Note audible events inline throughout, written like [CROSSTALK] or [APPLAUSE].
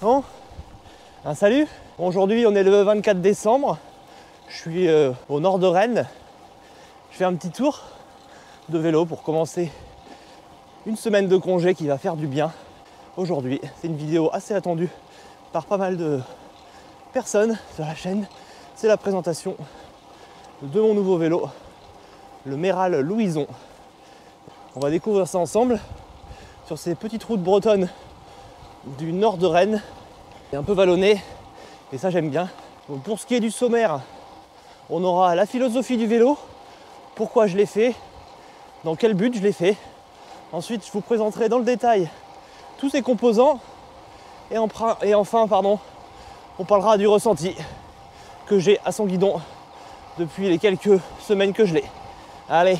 Un salut. Aujourd'hui, on est le 24 décembre. Je suis euh, au nord de Rennes. Je fais un petit tour de vélo pour commencer une semaine de congé qui va faire du bien. Aujourd'hui, c'est une vidéo assez attendue par pas mal de personnes sur la chaîne. C'est la présentation de mon nouveau vélo, le Méral Louison. On va découvrir ça ensemble sur ces petites routes bretonnes du nord de Rennes, un peu vallonné, et ça j'aime bien. Pour ce qui est du sommaire, on aura la philosophie du vélo, pourquoi je l'ai fait, dans quel but je l'ai fait. Ensuite, je vous présenterai dans le détail tous ces composants, et, et enfin, pardon, on parlera du ressenti que j'ai à son guidon depuis les quelques semaines que je l'ai. Allez,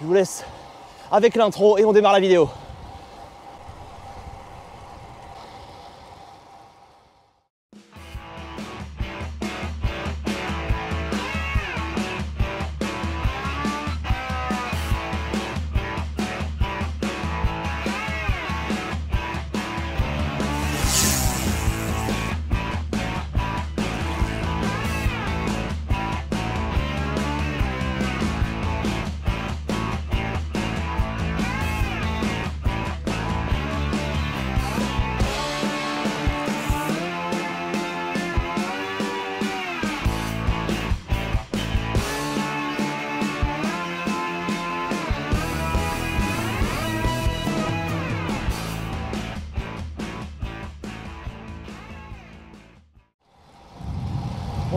je vous laisse avec l'intro et on démarre la vidéo.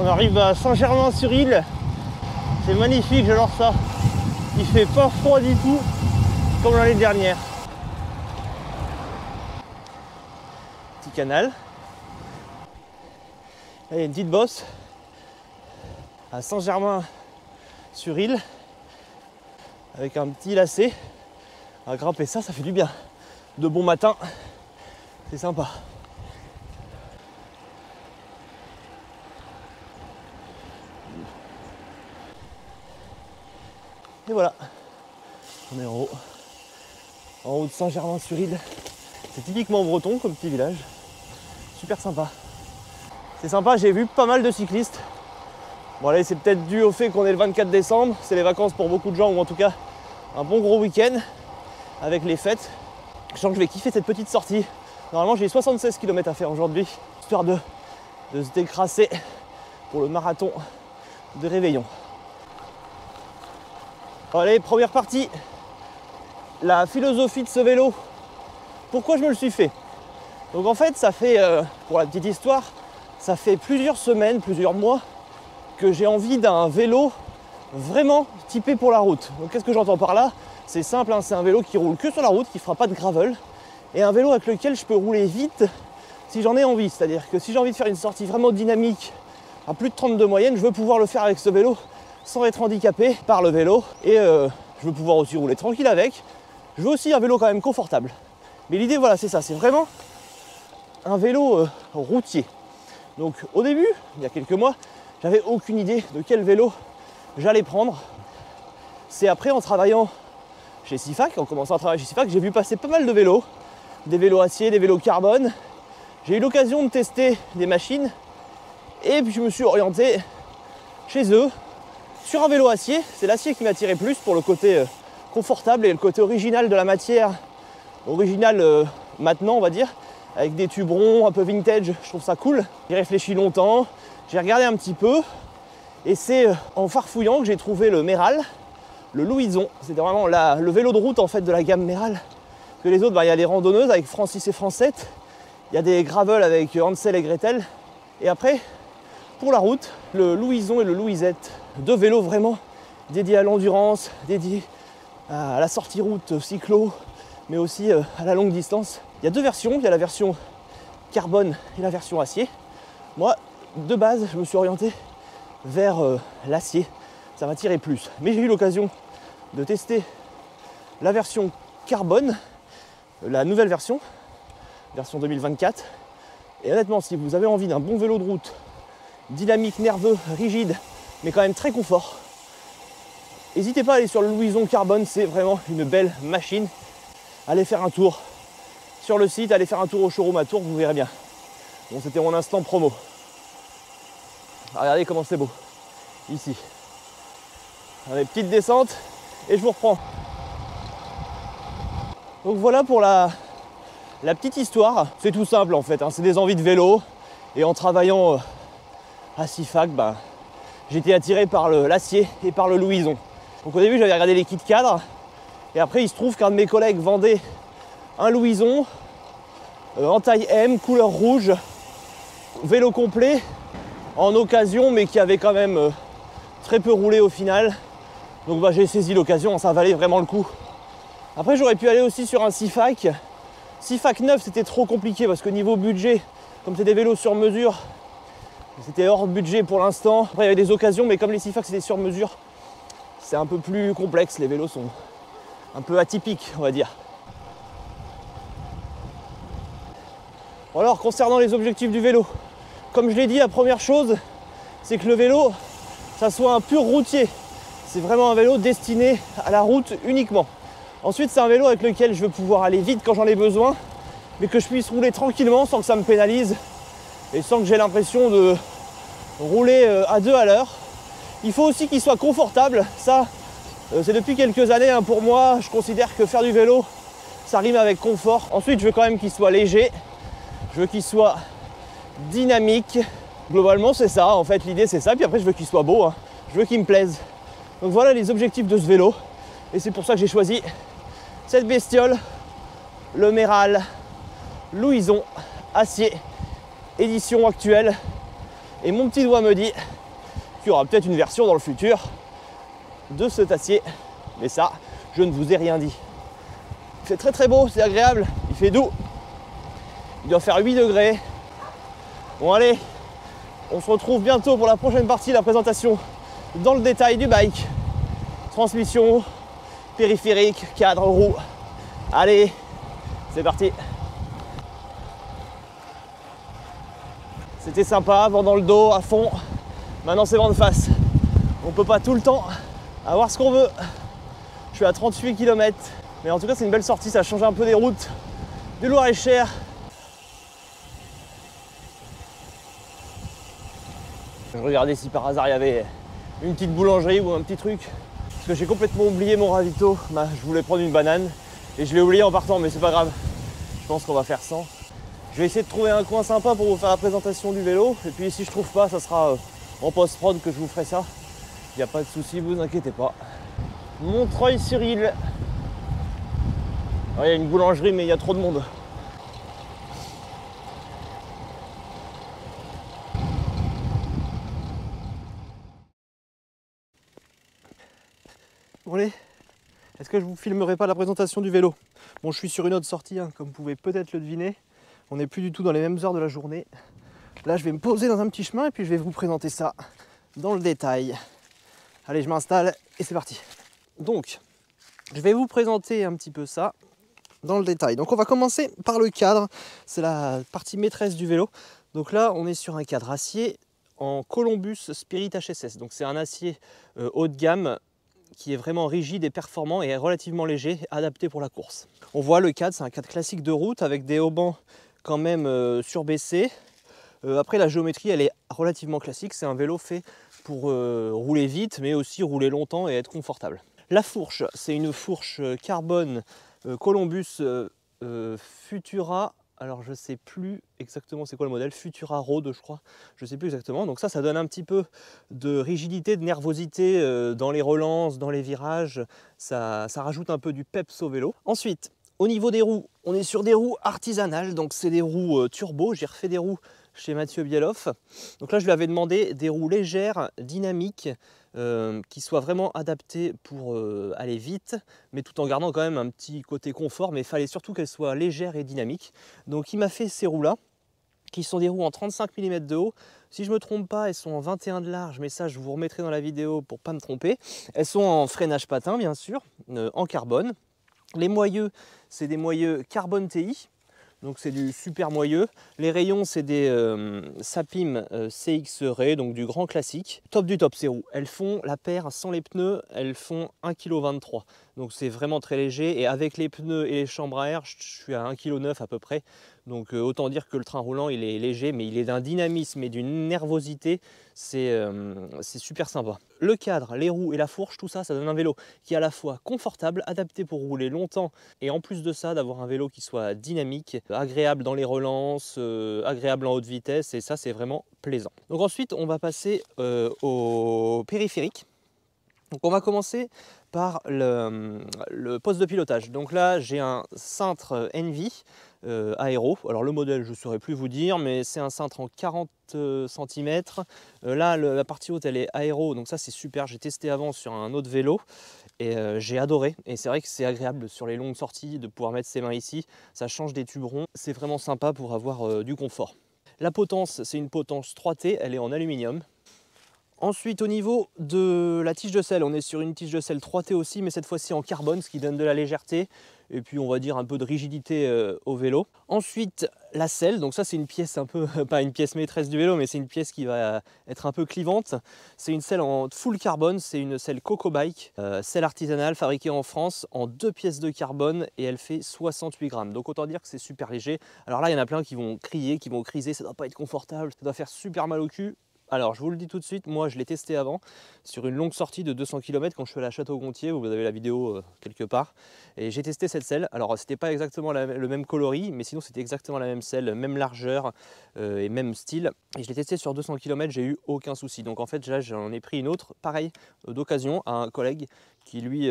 On arrive à Saint-Germain-sur-Île. C'est magnifique, j'adore ça. Il fait pas froid du tout, comme l'année dernière. Petit canal. Là, il y a une petite bosse à Saint-Germain-sur-Île avec un petit lacet. À grimper ça, ça fait du bien. De bon matin, c'est sympa. Et voilà, on est en haut, en haut de Saint-Germain-sur-Île. C'est typiquement breton comme petit village, super sympa. C'est sympa, j'ai vu pas mal de cyclistes. Bon allez, c'est peut-être dû au fait qu'on est le 24 décembre, c'est les vacances pour beaucoup de gens, ou en tout cas un bon gros week-end avec les fêtes. Je sens que je vais kiffer cette petite sortie. Normalement j'ai 76 km à faire aujourd'hui, histoire de, de se décrasser pour le marathon de réveillon. Allez, première partie. La philosophie de ce vélo. Pourquoi je me le suis fait? Donc en fait, ça fait, euh, pour la petite histoire, ça fait plusieurs semaines, plusieurs mois que j'ai envie d'un vélo vraiment typé pour la route. Donc qu'est-ce que j'entends par là? C'est simple, hein, c'est un vélo qui roule que sur la route, qui fera pas de gravel, et un vélo avec lequel je peux rouler vite si j'en ai envie. C'est-à-dire que si j'ai envie de faire une sortie vraiment dynamique à plus de 32 moyenne, je veux pouvoir le faire avec ce vélo sans être handicapé par le vélo. Et euh, je veux pouvoir aussi rouler tranquille avec. Je veux aussi un vélo quand même confortable. Mais l'idée, voilà, c'est ça. C'est vraiment un vélo euh, routier. Donc au début, il y a quelques mois, j'avais aucune idée de quel vélo j'allais prendre. C'est après en travaillant chez Sifac, en commençant à travailler chez Sifac, j'ai vu passer pas mal de vélos. Des vélos acier, des vélos carbone. J'ai eu l'occasion de tester des machines. Et puis je me suis orienté chez eux sur un vélo acier, c'est l'acier qui m'attirait plus pour le côté euh, confortable et le côté original de la matière, original euh, maintenant on va dire, avec des tubes ronds, un peu vintage, je trouve ça cool. J'ai réfléchi longtemps, j'ai regardé un petit peu, et c'est euh, en farfouillant que j'ai trouvé le Méral, le Louison. C'était vraiment le vélo de route en fait de la gamme Méral. Que les autres, bah, il y a les randonneuses avec Francis et Francette, il y a des gravel avec Hansel et Gretel, et après, pour la route, le Louison et le Louisette deux vélos vraiment dédiés à l'endurance, dédiés à la sortie route cyclo, mais aussi euh, à la longue distance. Il y a deux versions, il y a la version carbone et la version acier. Moi, de base, je me suis orienté vers euh, l'acier, ça m'attirait plus. Mais j'ai eu l'occasion de tester la version carbone, la nouvelle version, version 2024. Et honnêtement, si vous avez envie d'un bon vélo de route, dynamique, nerveux, rigide, mais quand même très confort. N'hésitez pas à aller sur le Louison Carbone, c'est vraiment une belle machine. Allez faire un tour sur le site, allez faire un tour au showroom à vous verrez bien. Bon, c'était mon instant promo. Ah, regardez comment c'est beau. Ici. Allez, petite descente et je vous reprends. Donc voilà pour la, la petite histoire. C'est tout simple en fait. hein. C'est des envies de vélo. Et en travaillant euh, à Sifac, bah, j'étais attiré par l'acier et par le louison. Donc au début j'avais regardé les kits cadres. Et après il se trouve qu'un de mes collègues vendait un louison euh, en taille M, couleur rouge, vélo complet, en occasion, mais qui avait quand même euh, très peu roulé au final. Donc bah, j'ai saisi l'occasion, ça valait vraiment le coup. Après j'aurais pu aller aussi sur un Sifac. Sifac 9 c'était trop compliqué parce que niveau budget, comme c'est des vélos sur mesure, c'était hors budget pour l'instant. Après il y avait des occasions, mais comme les Sifac c'était sur mesure, c'est un peu plus complexe. Les vélos sont un peu atypiques, on va dire. Alors concernant les objectifs du vélo, comme je l'ai dit, la première chose, c'est que le vélo, ça soit un pur routier. C'est vraiment un vélo destiné à la route uniquement. Ensuite, c'est un vélo avec lequel je veux pouvoir aller vite quand j'en ai besoin, mais que je puisse rouler tranquillement sans que ça me pénalise et sans que j'ai l'impression de rouler euh, à deux à l'heure. Il faut aussi qu'il soit confortable. Ça, euh, c'est depuis quelques années hein, pour moi. Je considère que faire du vélo, ça rime avec confort. Ensuite, je veux quand même qu'il soit léger. Je veux qu'il soit dynamique. Globalement, c'est ça. En fait, l'idée, c'est ça. Puis après, je veux qu'il soit beau. hein. Je veux qu'il me plaise. Donc voilà les objectifs de ce vélo. Et c'est pour ça que j'ai choisi cette bestiole, le Méral Louison Acier, édition actuelle. Et mon petit doigt me dit qu'il y aura peut-être une version dans le futur de cet acier. Mais ça, je ne vous ai rien dit. Fait très très beau, c'est agréable, il fait doux. Il doit faire 8 degrés. Bon allez, on se retrouve bientôt pour la prochaine partie de la présentation dans le détail du bike. Transmission, périphérique, cadre, roue. Allez, c'est parti. C'était sympa, vent dans le dos, à fond. Maintenant c'est vent de face. On peut pas tout le temps avoir ce qu'on veut. Je suis à 38 km. Mais en tout cas c'est une belle sortie, ça change un peu des routes du Loir-et-Cher. Je regardais si par hasard il y avait une petite boulangerie ou un petit truc. Parce que j'ai complètement oublié mon ravito. Bah, je voulais prendre une banane et je l'ai oublié en partant, mais c'est pas grave. Je pense qu'on va faire sans. Je vais essayer de trouver un coin sympa pour vous faire la présentation du vélo. Et puis si je trouve pas, ça sera euh, en post-prod que je vous ferai ça. Il n'y a pas de souci, vous inquiétez pas. Montreuil-sur-Île. Il y a une boulangerie, mais il y a trop de monde. Bon allez, est-ce que je vous filmerai pas la présentation du vélo? Bon, je suis sur une autre sortie, hein, comme vous pouvez peut-être le deviner. On n'est plus du tout dans les mêmes heures de la journée. Là, je vais me poser dans un petit chemin et puis je vais vous présenter ça dans le détail. Allez, je m'installe et c'est parti. Donc, je vais vous présenter un petit peu ça dans le détail. Donc, on va commencer par le cadre. C'est la partie maîtresse du vélo. Donc là, on est sur un cadre acier en Columbus Spirit HSS. Donc, c'est un acier euh, haut de gamme qui est vraiment rigide et performant et relativement léger, adapté pour la course. On voit le cadre, c'est un cadre classique de route avec des haubans quand même euh, surbaissés. Euh, après la géométrie elle est relativement classique, c'est un vélo fait pour euh, rouler vite mais aussi rouler longtemps et être confortable. La fourche, c'est une fourche carbone Columbus Futura alors je sais plus exactement c'est quoi le modèle, Futura Road je crois, je sais plus exactement. Donc ça, ça donne un petit peu de rigidité, de nervosité dans les relances, dans les virages. Ça, ça rajoute un peu du peps au vélo. Ensuite, au niveau des roues, on est sur des roues artisanales, donc c'est des roues euh, turbo. J'ai refait des roues chez Mathieu Bieloff. Donc là, je lui avais demandé des roues légères, dynamiques, euh, qui soient vraiment adaptées pour euh, aller vite, mais tout en gardant quand même un petit côté confort. Mais il fallait surtout qu'elles soient légères et dynamiques. Donc il m'a fait ces roues-là, qui sont des roues en 35 mm de haut. Si je ne me trompe pas, elles sont en 21 de large, mais ça je vous remettrai dans la vidéo pour pas me tromper. Elles sont en freinage patin, bien sûr, en carbone. Les moyeux, c'est des moyeux carbone TI. Donc c'est du super moyeux. Les rayons, c'est des euh, Sapim euh, CX Ray, donc du grand classique. Top du top ces roues. Elles font la paire sans les pneus, elles font 1,23 kg. Donc c'est vraiment très léger. Et avec les pneus et les chambres à air, je suis à 1,9 kg à peu près. Donc euh, autant dire que le train roulant il est léger, mais il est d'un dynamisme et d'une nervosité, euh, c'est super sympa. Le cadre, les roues et la fourche, tout ça, ça donne un vélo qui est à la fois confortable, adapté pour rouler longtemps, et en plus de ça, d'avoir un vélo qui soit dynamique, agréable dans les relances, euh, agréable en haute vitesse, et ça c'est vraiment plaisant. Donc ensuite, on va passer au périphérique. Donc on va commencer par le, poste de pilotage. Donc là j'ai un cintre Envy euh, aéro. Alors le modèle je ne saurais plus vous dire mais c'est un cintre en 40 euh, cm. Euh, là la partie haute elle est aéro donc ça c'est super. J'ai testé avant sur un autre vélo et j'ai adoré. Et c'est vrai que c'est agréable sur les longues sorties de pouvoir mettre ses mains ici. Ça change des tuberons. C'est vraiment sympa pour avoir du confort. La potence c'est une potence 3T, elle est en aluminium. Ensuite, au niveau de la tige de selle, on est sur une tige de selle 3T aussi, mais cette fois-ci en carbone, ce qui donne de la légèreté et puis on va dire un peu de rigidité euh, au vélo. Ensuite, la selle, donc ça c'est une pièce un peu, [LAUGHS] pas une pièce maîtresse du vélo, mais c'est une pièce qui va être un peu clivante. C'est une selle en full carbone, c'est une selle Coco Bike, euh, selle artisanale fabriquée en France en deux pièces de carbone et elle fait 68 grammes. Donc autant dire que c'est super léger. Alors là, il y en a plein qui vont crier, qui vont criser, ça doit pas être confortable, ça doit faire super mal au cul. Alors je vous le dis tout de suite, moi je l'ai testé avant sur une longue sortie de 200 km quand je suis allé à Château-Gontier, vous avez la vidéo euh, quelque part. Et j'ai testé cette selle, alors c'était pas exactement le même coloris, mais sinon c'était exactement la même selle, même largeur euh, et même style. Et je l'ai testé sur 200 km, j'ai eu aucun souci. Donc en fait là j'en ai pris une autre, pareil, euh, d'occasion à un collègue qui lui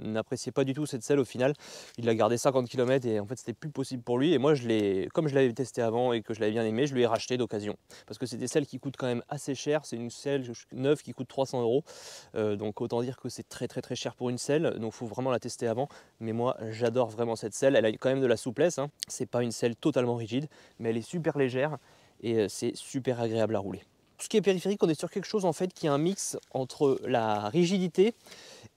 n'appréciait pas du tout cette selle au final. Il l'a gardé 50 km et en fait c'était plus possible pour lui. Et moi je l'ai, comme je l'avais testé avant et que je l'avais bien aimé, je lui ai racheté d'occasion. Parce que c'est des selles qui coûtent quand même assez cher. C'est une selle neuve qui coûte 300 euros. Euh, donc autant dire que c'est très très très cher pour une selle. Donc faut vraiment la tester avant. Mais moi j'adore vraiment cette selle. Elle a quand même de la souplesse. Hein. C'est pas une selle totalement rigide, mais elle est super légère et euh, c'est super agréable à rouler. Ce qui est périphérique, on est sur quelque chose en fait qui est un mix entre la rigidité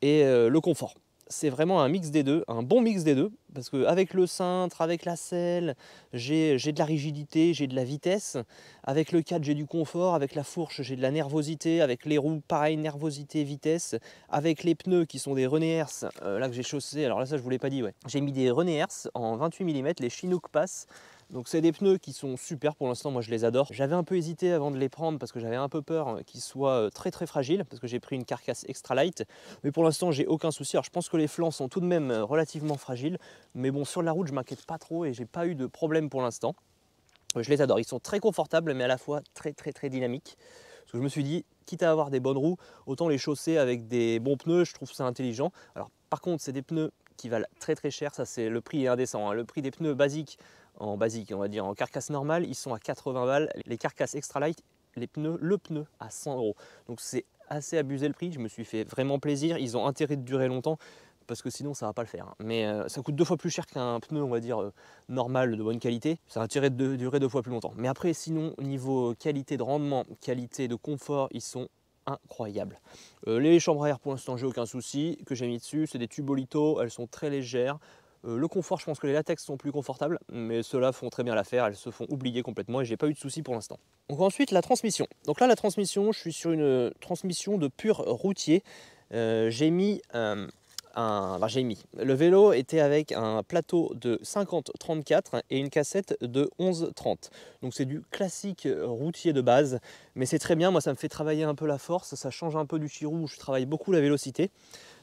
et euh, le confort. C'est vraiment un mix des deux, un bon mix des deux, parce qu'avec le cintre, avec la selle, j'ai de la rigidité, j'ai de la vitesse, avec le cadre j'ai du confort, avec la fourche j'ai de la nervosité, avec les roues pareil, nervosité, vitesse, avec les pneus qui sont des René Hers, euh, là que j'ai chaussé, alors là ça je vous l'ai pas dit, j'ai mis des René Hers en 28 mm, les Chinook Pass, donc c'est des pneus qui sont super pour l'instant, moi je les adore. J'avais un peu hésité avant de les prendre parce que j'avais un peu peur qu'ils soient euh, très très fragiles parce que j'ai pris une carcasse extra light. Mais pour l'instant j'ai aucun souci. Alors je pense que les flancs sont tout de même euh, relativement fragiles. Mais bon sur la route je m'inquiète pas trop et j'ai pas eu de problème pour l'instant. Euh, je les adore, ils sont très confortables mais à la fois très très très dynamiques. Parce que je me suis dit, quitte à avoir des bonnes roues, autant les chausser avec des bons pneus, je trouve ça intelligent. Alors par contre c'est des pneus qui valent très très cher, ça c'est le prix est indécent. Hein. Le prix des pneus basiques en basique, on va dire en carcasse normale, ils sont à 80 balles. Les carcasses extra light, les pneus, le pneu à 100 euros. Donc c'est assez abusé le prix. Je me suis fait vraiment plaisir. Ils ont intérêt de durer longtemps parce que sinon ça va pas le faire. Mais euh, ça coûte deux fois plus cher qu'un pneu, on va dire, euh, normal de bonne qualité. Ça a intérêt de durer deux fois plus longtemps. Mais après, sinon, niveau qualité de rendement, qualité de confort, ils sont incroyables. Euh, les chambres à air, pour l'instant, j'ai aucun souci. Que j'ai mis dessus, c'est des Tubolito, elles sont très légères. Euh, le confort, je pense que les latex sont plus confortables, mais ceux-là font très bien l'affaire, elles se font oublier complètement et j'ai pas eu de soucis pour l'instant. Donc ensuite la transmission. Donc là la transmission, je suis sur une transmission de pur routier. Euh, j'ai mis un, j'ai mis. Le vélo était avec un plateau de 50-34 et une cassette de 11-30. Donc c'est du classique routier de base, mais c'est très bien. Moi, ça me fait travailler un peu la force, ça change un peu du chirou je travaille beaucoup la vélocité.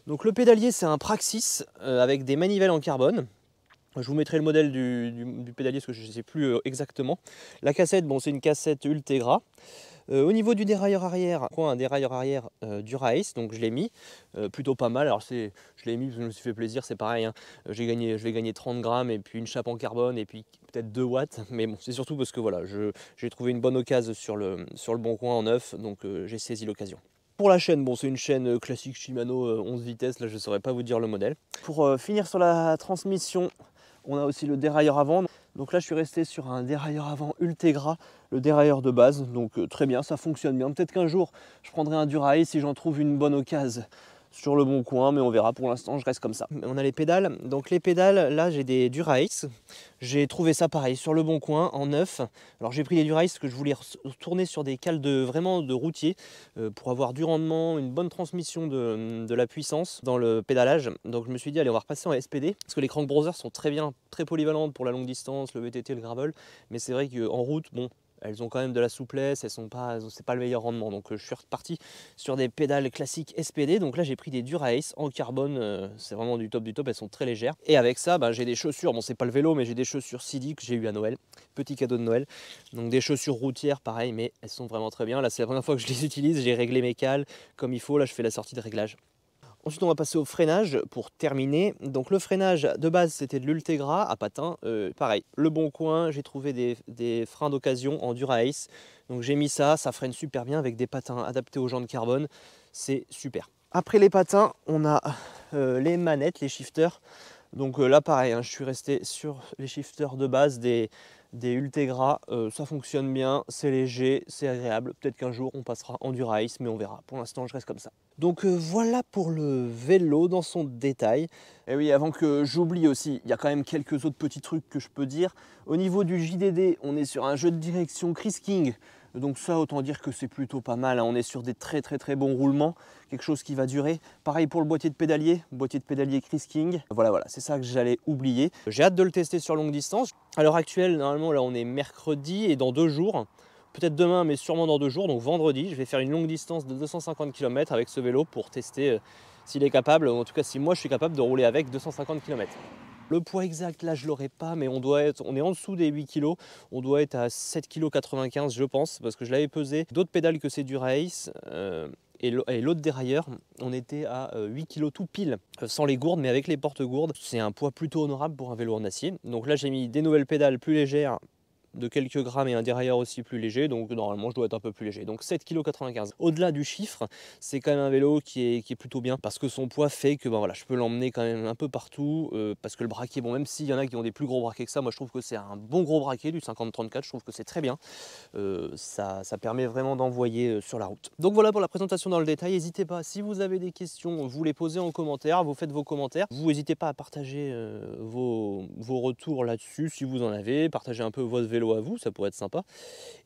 Donc le pédalier c'est un Praxis euh, avec des manivelles en carbone. Je vous mettrai le modèle du, pédalier parce que je ne sais plus euh, exactement. La cassette, c'est une cassette Ultegra. Euh, au niveau du dérailleur arrière, quoi, un dérailleur arrière du Race, donc je l'ai mis, plutôt pas mal. Alors je l'ai mis parce que je me suis fait plaisir, c'est pareil. Hein. J'ai gagné, je vais gagner 30 grammes et puis une chape en carbone et puis peut-être 2 watts. [LAUGHS] Mais bon, c'est surtout parce que voilà, j'ai trouvé une bonne occasion sur le, sur le bon coin en neuf, donc j'ai saisi l'occasion. Pour la chaîne, bon c'est une chaîne euh, classique Shimano 11 euh, vitesses, là je ne saurais pas vous dire le modèle. Pour euh, finir sur la transmission, on a aussi le dérailleur avant. Donc là je suis resté sur un dérailleur avant Ultegra, le dérailleur de base, donc très bien, ça fonctionne bien. Peut-être qu'un jour je prendrai un Durail si j'en trouve une bonne occasion sur le bon coin, mais on verra pour l'instant, je reste comme ça. On a les pédales, donc les pédales, là j'ai des Durace, j'ai trouvé ça pareil sur le bon coin en neuf. Alors j'ai pris les Durace que je voulais retourner sur des cales de vraiment de routier euh, pour avoir du rendement, une bonne transmission de, de, la puissance dans le pédalage. Donc je me suis dit allez on va repasser en SPD parce que les Crank Brothers sont très bien, très polyvalentes pour la longue distance, le VTT, le gravel, mais c'est vrai qu'en route, bon, elles ont quand même de la souplesse, elles sont pas, c'est pas le meilleur rendement. Donc euh, je suis reparti sur des pédales classiques SPD. Donc là j'ai pris des Dura-Ace en carbone, euh, c'est vraiment du top du top, elles sont très légères. Et avec ça, bah, j'ai des chaussures, bon c'est pas le vélo, mais j'ai des chaussures CD que j'ai eu à Noël, petit cadeau de Noël. Donc des chaussures routières, pareil, mais elles sont vraiment très bien. Là c'est la première fois que je les utilise, j'ai réglé mes cales comme il faut. Là je fais la sortie de réglage. Ensuite, on va passer au freinage pour terminer. Donc le freinage de base, c'était de l'Ultegra à patin. Euh, pareil, le bon coin, j'ai trouvé des, freins d'occasion en Dura-Ace. Donc j'ai mis ça, ça freine super bien avec des patins adaptés aux jantes carbone. C'est super. Après les patins, on a euh, les manettes, les shifters. Donc euh, là, pareil, hein, je suis resté sur les shifters de base des, des Ultegra, euh, ça fonctionne bien, c'est léger, c'est agréable. Peut-être qu'un jour on passera en Dura-Ice, mais on verra. Pour l'instant, je reste comme ça. Donc euh, voilà pour le vélo dans son détail. Et oui, avant que j'oublie aussi, il y a quand même quelques autres petits trucs que je peux dire. Au niveau du JDD, on est sur un jeu de direction Chris King. Donc ça, autant dire que c'est plutôt pas mal. Hein. On est sur des très très très bons roulements, quelque chose qui va durer. Pareil pour le boîtier de pédalier, boîtier de pédalier Chris King. Voilà, voilà, c'est ça que j'allais oublier. J'ai hâte de le tester sur longue distance. À l'heure actuelle, normalement, là, on est mercredi et dans deux jours, peut-être demain, mais sûrement dans deux jours, donc vendredi, je vais faire une longue distance de 250 km avec ce vélo pour tester euh, s'il est capable, en tout cas si moi je suis capable de rouler avec 250 km. Le poids exact, là, je l'aurai pas, mais on doit être, on est en dessous des 8 kg. On doit être à 7,95 kg, je pense, parce que je l'avais pesé. D'autres pédales que c'est du race. Euh, et l'autre dérailleur, on était à 8 euh, kg tout pile, euh, sans les gourdes, mais avec les porte-gourdes. C'est un poids plutôt honorable pour un vélo en acier. Donc là, j'ai mis des nouvelles pédales plus légères de quelques grammes et un dérailleur aussi plus léger, donc normalement je dois être un peu plus léger. Donc 7,95 kg. Au-delà du chiffre, c'est quand même un vélo qui est, qui est, plutôt bien parce que son poids fait que ben voilà, je peux l'emmener quand même un peu partout euh, parce que le braquet, bon même s'il y en a qui ont des plus gros braquets que ça, moi je trouve que c'est un bon gros braquet du 50-34, je trouve que c'est très bien. Euh, ça, ça, permet vraiment d'envoyer euh, sur la route. Donc voilà pour la présentation dans le détail. N'hésitez pas, si vous avez des questions, vous les posez en commentaire, vous faites vos commentaires. Vous n'hésitez pas à partager vos, vos retours là-dessus si vous en avez, partagez un peu votre vélo à vous, ça pourrait être sympa.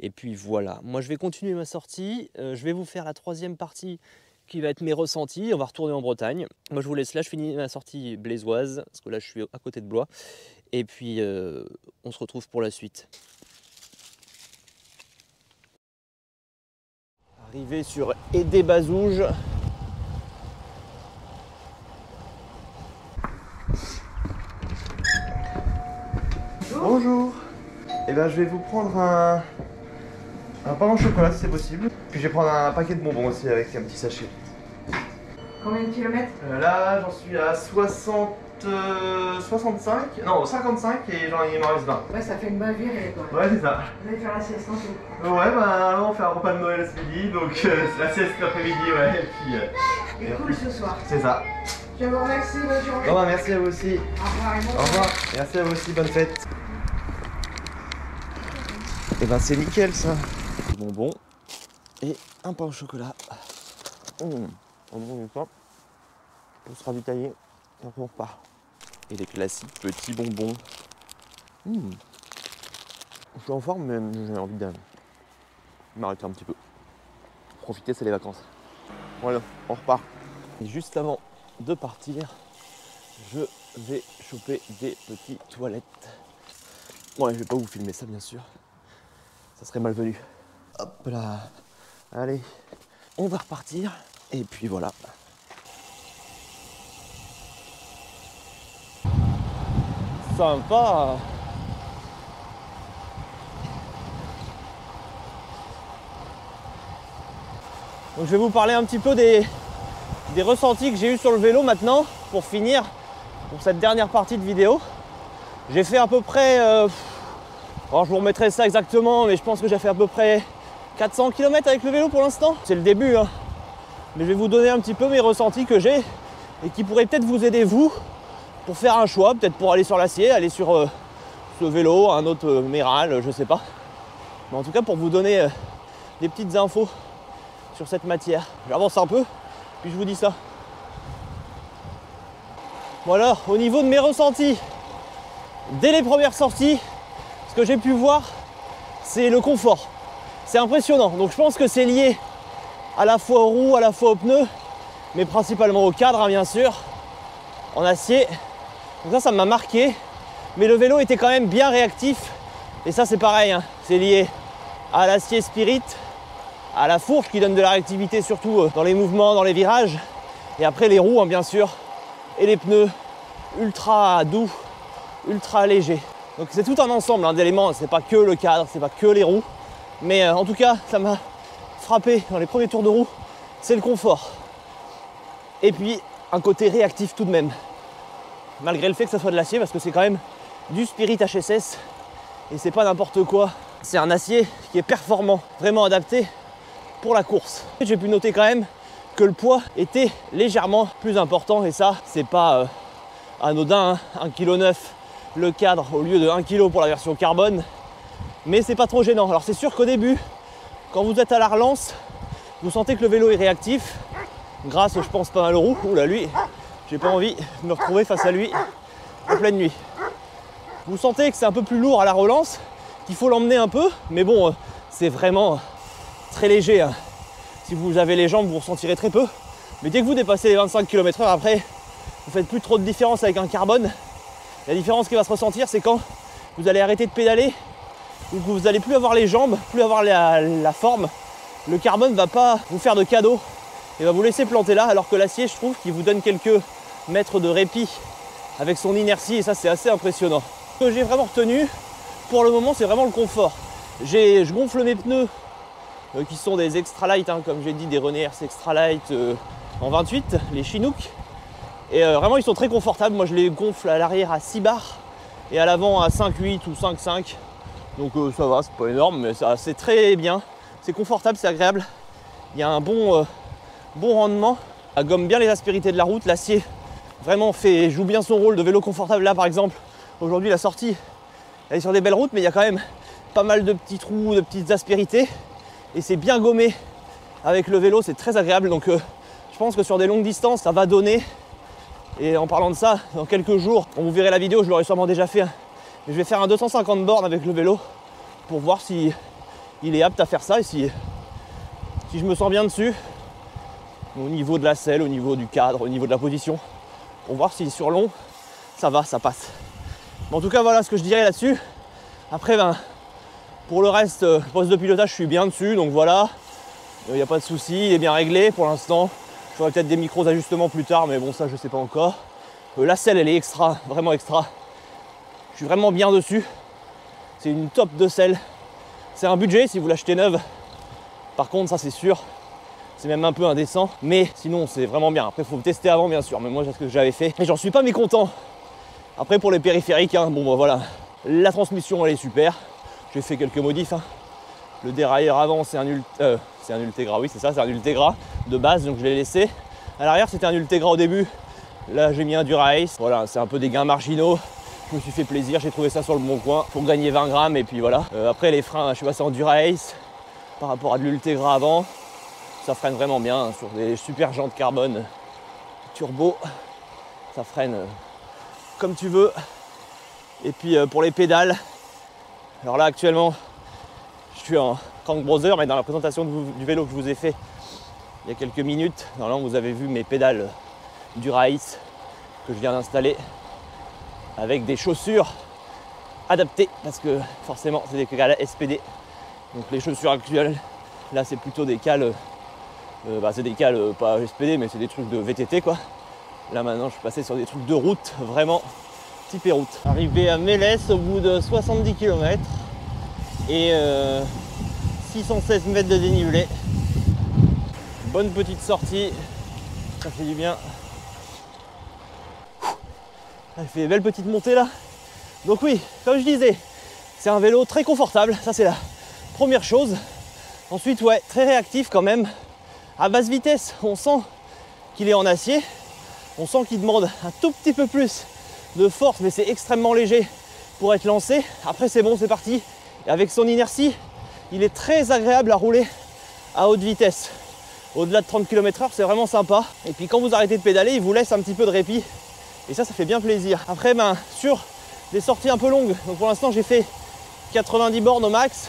Et puis voilà, moi je vais continuer ma sortie, euh, je vais vous faire la troisième partie qui va être mes ressentis, on va retourner en Bretagne. Moi je vous laisse là, je finis ma sortie blésoise, parce que là je suis à côté de Blois. Et puis euh, on se retrouve pour la suite. Arrivé sur Aidé Bazouge. Bonjour et eh ben, je vais vous prendre un, un pain au chocolat si c'est possible. Puis je vais prendre un paquet de bonbons aussi avec un petit sachet. Combien de kilomètres? Euh, Là, j'en suis à 60. 65 euh, Non, 55 et genre, il m'en reste 20. Ouais, ça fait une bonne virée quoi. Ouais, c'est ça. Vous allez faire la sieste en tout Ouais, bah on fait un repas de Noël ce midi, donc euh, la sieste l'après-midi, ouais. Et puis. et cool ce soir. C'est ça. Je vous remercie, bonne journée. Bon, bah merci à vous aussi. Au revoir et Au revoir. Merci à vous aussi, bonne fête. Ben c'est nickel ça. Bonbon et un pain au chocolat. Mmh. On prend du temps. On se ravitailler et après on repart. Et les classiques petits bonbons. Mmh. Je suis en forme mais j'ai envie de m'arrêter un petit peu. Profiter c'est les vacances. Voilà, on repart. Et juste avant de partir, je vais choper des petites toilettes. Ouais, je vais pas vous filmer ça bien sûr ça serait malvenu. Hop là. Allez, on va repartir. Et puis voilà. Sympa. Donc je vais vous parler un petit peu des, des ressentis que j'ai eu sur le vélo maintenant pour finir pour cette dernière partie de vidéo. J'ai fait à peu près euh, alors je vous remettrai ça exactement, mais je pense que j'ai fait à peu près 400 km avec le vélo pour l'instant. C'est le début, hein. mais je vais vous donner un petit peu mes ressentis que j'ai et qui pourraient peut-être vous aider vous pour faire un choix, peut-être pour aller sur l'acier, aller sur euh, ce vélo, un autre euh, Méral, je sais pas. Mais en tout cas pour vous donner euh, des petites infos sur cette matière. J'avance un peu, puis je vous dis ça. Voilà, au niveau de mes ressentis, dès les premières sorties, que j'ai pu voir, c'est le confort. C'est impressionnant. Donc je pense que c'est lié à la fois aux roues, à la fois aux pneus, mais principalement au cadre, hein, bien sûr, en acier. Donc ça, ça m'a marqué. Mais le vélo était quand même bien réactif. Et ça, c'est pareil, hein. c'est lié à l'acier Spirit, à la fourche qui donne de la réactivité surtout euh, dans les mouvements, dans les virages. Et après les roues, hein, bien sûr, et les pneus ultra doux, ultra légers. Donc c'est tout un ensemble hein, d'éléments, c'est pas que le cadre, c'est pas que les roues. Mais euh, en tout cas, ça m'a frappé dans les premiers tours de roue, c'est le confort. Et puis un côté réactif tout de même. Malgré le fait que ça soit de l'acier, parce que c'est quand même du Spirit HSS et c'est pas n'importe quoi. C'est un acier qui est performant, vraiment adapté pour la course. J'ai pu noter quand même que le poids était légèrement plus important et ça, c'est pas euh, anodin. 1,9 kg le cadre au lieu de 1 kg pour la version carbone, mais c'est pas trop gênant. Alors c'est sûr qu'au début, quand vous êtes à la relance, vous sentez que le vélo est réactif, grâce, je pense, pas mal au roue. Oula, lui, j'ai pas envie de me retrouver face à lui en pleine nuit. Vous sentez que c'est un peu plus lourd à la relance, qu'il faut l'emmener un peu, mais bon, euh, c'est vraiment très léger. Hein. Si vous avez les jambes, vous ressentirez très peu. Mais dès que vous dépassez les 25 km/h, après, vous faites plus trop de différence avec un carbone. La différence qui va se ressentir, c'est quand vous allez arrêter de pédaler ou que vous n'allez plus avoir les jambes, plus avoir la, forme. Le carbone ne va pas vous faire de cadeau et va vous laisser planter là, alors que l'acier, je trouve, qu'il vous donne quelques mètres de répit avec son inertie, et ça, c'est assez impressionnant. Ce que j'ai vraiment retenu, pour le moment, c'est vraiment le confort. Je gonfle mes pneus, euh, qui sont des extra light, hein, comme j'ai dit, des René extra light euh, en 28, les Chinook. Et euh, vraiment, ils sont très confortables. Moi, je les gonfle à l'arrière à 6 bars et à l'avant à 5,8 ou 5,5. Donc ça va, c'est pas énorme, mais c'est très bien. C'est confortable, c'est agréable. Il y a un bon, bon rendement. Ça gomme bien les aspérités de la route. L'acier vraiment fait, joue bien son rôle de vélo confortable. Là, par exemple, aujourd'hui, la sortie, elle est sur des belles routes, mais il y a quand même pas mal de petits trous, de petites aspérités. Et c'est bien gommé avec le vélo, c'est très agréable. Donc je pense que sur des longues distances, ça va donner. Et en parlant de ça, dans quelques jours, quand vous verrez la vidéo, je l'aurai sûrement déjà fait. Hein. je vais faire un 250 bornes avec le vélo pour voir si il est apte à faire ça et si, je me sens bien dessus au niveau de la selle, au niveau du cadre, au niveau de la position, pour voir si sur long, ça va, ça passe. en tout cas, voilà ce que je dirais là-dessus. Après, ben, pour le reste, euh, poste de pilotage, je suis bien dessus, donc voilà. Il n'y a pas de souci, il est bien réglé pour l'instant. J'aurai peut-être des micros ajustements plus tard, mais bon, ça, je sais pas encore. Euh, la selle, elle est extra, vraiment extra. Je suis vraiment bien dessus. C'est une top de selle. C'est un budget si vous l'achetez neuve. Par contre, ça, c'est sûr. C'est même un peu indécent, mais sinon, c'est vraiment bien. Après, faut tester avant, bien sûr. Mais moi, c'est ce que j'avais fait. Et j'en suis pas mécontent. Après, pour les périphériques, hein, bon, bah, voilà. La transmission, elle est super. J'ai fait quelques modifs. Hein. Le dérailleur avant, c'est un, euh, Ultegra, oui, c'est ça, c'est un Ultegra de base, donc je l'ai laissé. À l'arrière, c'était un Ultegra au début. Là, j'ai mis un Dura-Ace. Voilà, c'est un peu des gains marginaux. Je me suis fait plaisir, j'ai trouvé ça sur le bon coin pour gagner 20 grammes et puis voilà. Euh, après, les freins, je suis passé en Dura-Ace par rapport à de l'Ultegra avant. Ça freine vraiment bien hein, sur des super jantes carbone turbo. Ça freine euh, comme tu veux. Et puis euh, pour les pédales, alors là actuellement, en Crank Browser, mais dans la présentation du vélo que je vous ai fait il y a quelques minutes, normalement vous avez vu mes pédales du Race que je viens d'installer avec des chaussures adaptées parce que forcément c'est des cales SPD. Donc les chaussures actuelles, là c'est plutôt des cales, euh, bah, c'est des cales euh, pas SPD mais c'est des trucs de VTT quoi. Là maintenant je suis passé sur des trucs de route vraiment type route. Arrivé à Mélès au bout de 70 km et 616 euh, mètres de dénivelé. Bonne petite sortie, ça fait du bien. Elle fait belle petite montée là. Donc oui, comme je disais, c'est un vélo très confortable, ça c'est la première chose. Ensuite, ouais, très réactif quand même. À basse vitesse, on sent qu'il est en acier. On sent qu'il demande un tout petit peu plus de force, mais c'est extrêmement léger pour être lancé. Après, c'est bon, c'est parti. Et avec son inertie, il est très agréable à rouler à haute vitesse. Au-delà de 30 km/h, c'est vraiment sympa. Et puis quand vous arrêtez de pédaler, il vous laisse un petit peu de répit. Et ça, ça fait bien plaisir. Après, ben, sur des sorties un peu longues, donc pour l'instant j'ai fait 90 bornes au max.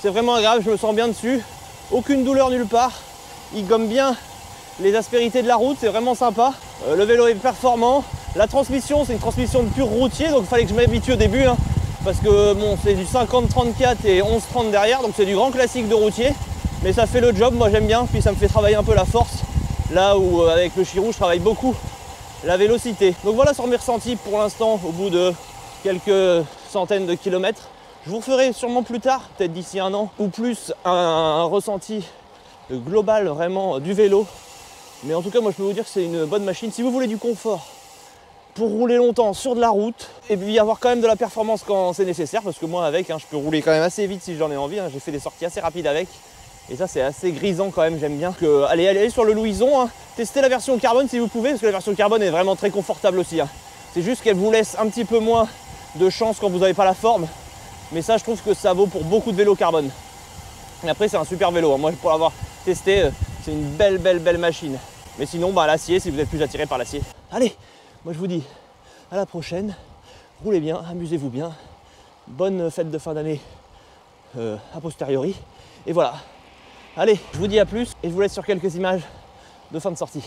C'est vraiment agréable, je me sens bien dessus. Aucune douleur nulle part. Il gomme bien les aspérités de la route, c'est vraiment sympa. Euh, le vélo est performant. La transmission, c'est une transmission de pur routier, donc il fallait que je m'habitue au début. hein, parce que bon, c'est du 50-34 et 11-30 derrière, donc c'est du grand classique de routier. Mais ça fait le job, moi j'aime bien, puis ça me fait travailler un peu la force. Là où euh, avec le Chirou, je travaille beaucoup la vélocité. Donc voilà sur mes ressentis pour l'instant au bout de quelques centaines de kilomètres. Je vous ferai sûrement plus tard, peut-être d'ici un an, ou plus un, un ressenti global vraiment du vélo. Mais en tout cas, moi je peux vous dire que c'est une bonne machine. Si vous voulez du confort pour rouler longtemps sur de la route, et puis avoir quand même de la performance quand c'est nécessaire, parce que moi avec, hein, je peux rouler quand même assez vite si j'en ai envie. hein. J'ai fait des sorties assez rapides avec. Et ça c'est assez grisant quand même, j'aime bien. Que, allez, allez, sur le Louison, hein. testez la version carbone si vous pouvez, parce que la version carbone est vraiment très confortable aussi. C'est juste qu'elle vous laisse un petit peu moins de chance quand vous n'avez pas la forme. Mais ça je trouve que ça vaut pour beaucoup de vélos carbone. Et après c'est un super vélo, moi pour l'avoir testé, euh, c'est une belle belle belle machine. Mais sinon bah l'acier si vous êtes plus attiré par l'acier. Allez, moi je vous dis à la prochaine, roulez bien, amusez-vous bien, bonne fête de fin d'année euh, a posteriori. Et voilà. Allez, je vous dis à plus et je vous laisse sur quelques images de fin de sortie.